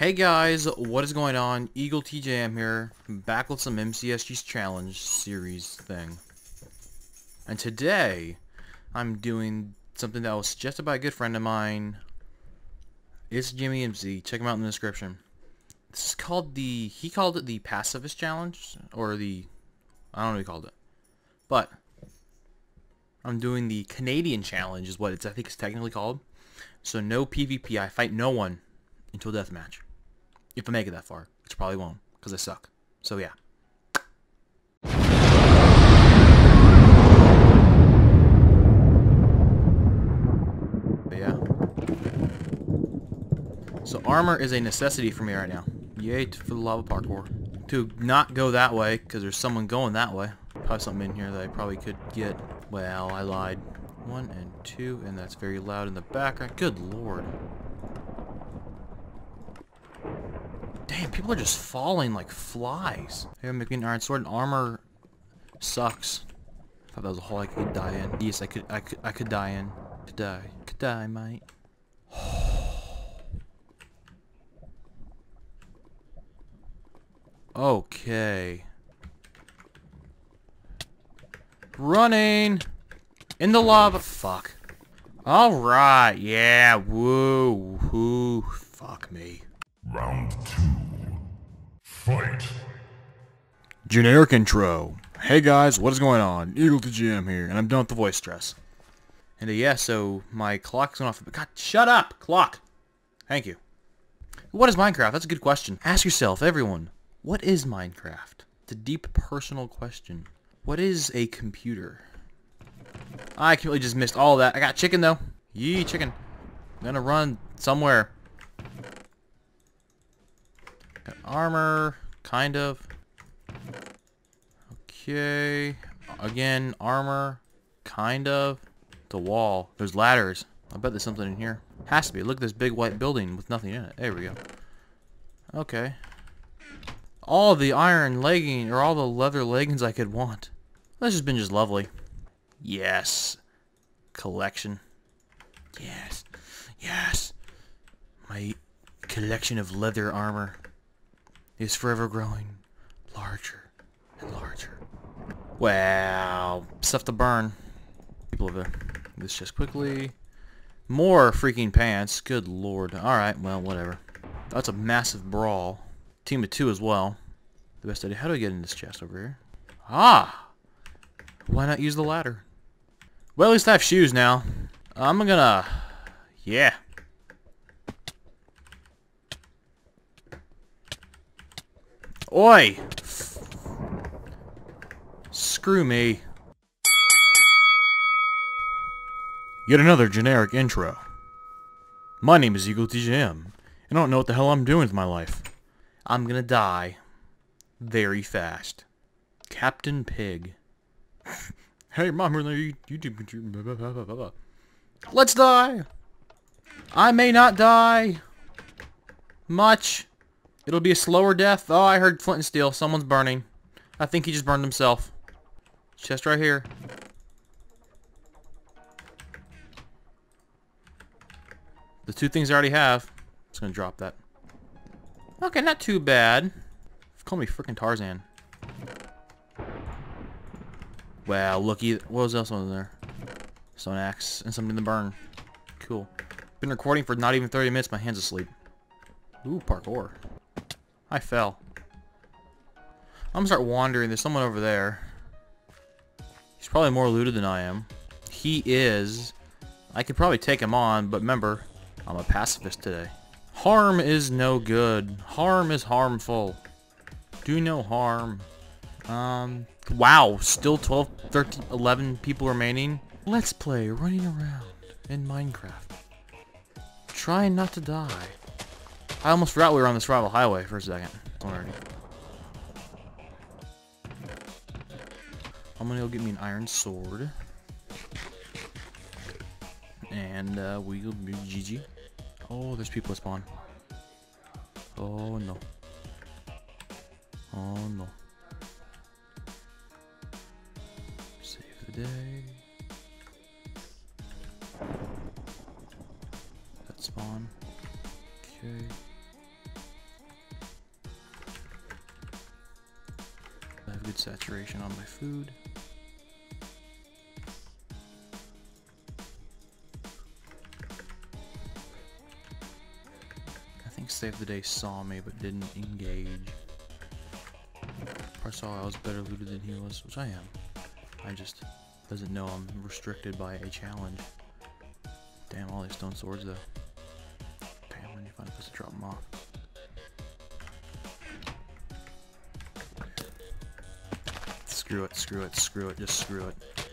Hey guys, what is going on? Eagle TJM here, back with some MCSG's Challenge series thing. And today, I'm doing something that was suggested by a good friend of mine. It's Jimmy MC. Check him out in the description. This is called the, he called it the Pacifist Challenge, or the, I don't know what he called it. But, I'm doing the Canadian Challenge is what it's, I think it's technically called. So no PvP, I fight no one until deathmatch. If I make it that far, which I probably won't, because I suck. So yeah. But yeah. So armor is a necessity for me right now. Yay for the lava parkour. To not go that way, because there's someone going that way. Probably something in here that I probably could get. Well, I lied. One and two, and that's very loud in the background. Good lord. Damn, people are just falling like flies. Here, I'm making an iron sword and armor sucks. I thought that was a hole I could die in. Yes, I could, I could, I could die in. Could die. Could die, mate. okay. Running! In the lava. Fuck. Alright, yeah, woo, woo, fuck me. Round two. Fight. Generic intro. Hey guys, what is going on? Eagle TJM here, and I'm done with the voice stress. And uh, yeah, so my clock's going off. God, shut up, clock. Thank you. What is Minecraft? That's a good question. Ask yourself, everyone, what is Minecraft? It's a deep personal question. What is a computer? I completely just missed all that. I got chicken though. Yee, chicken. I'm gonna run somewhere. Got armor, kind of. Okay. Again, armor, kind of. The wall. There's ladders. I bet there's something in here. Has to be. Look at this big white building with nothing in it. There we go. Okay. All the iron legging, or all the leather leggings I could want. This has been just lovely. Yes. Collection. Yes. Yes. My collection of leather armor is forever growing larger and larger. Wow. Stuff to burn. People there. This just quickly. More freaking pants. Good lord. Alright, well, whatever. That's a massive brawl. Team of two as well. The best idea. How do I get in this chest over here? Ah! Why not use the ladder? Well, at least I have shoes now. I'm gonna... Yeah. Oi! Screw me. Yet another generic intro. My name is Eagle TJM, and I don't know what the hell I'm doing with my life. I'm gonna die. Very fast. Captain Pig. hey, mom, you YouTube. Let's die! I may not die. Much. It'll be a slower death. Oh, I heard flint and steel. Someone's burning. I think he just burned himself. Chest right here. The two things I already have. I'm Just gonna drop that. Okay, not too bad. Call me freaking Tarzan. Wow, looky. What was else on there? Stone axe and something to burn. Cool. Been recording for not even 30 minutes. My hand's asleep. Ooh, parkour. I fell. I'm gonna start wandering. There's someone over there. He's probably more looted than I am. He is. I could probably take him on, but remember, I'm a pacifist today. Harm is no good. Harm is harmful. Do no harm. Um, wow, still 12, 13, 11 people remaining. Let's play running around in Minecraft. Trying not to die. I almost forgot we were on the survival highway for a second. I'm gonna go get me an iron sword. And uh, we'll be GG. Oh, there's people spawn. Oh no. Oh no. Save the day. That spawn. Okay. Good saturation on my food. I think Save the Day saw me but didn't engage. Probably saw I was better looted than he was, which I am. I just doesn't know I'm restricted by a challenge. Damn, all these stone swords though. Damn, I need find a place to drop them off. Screw it, screw it, screw it, just screw it.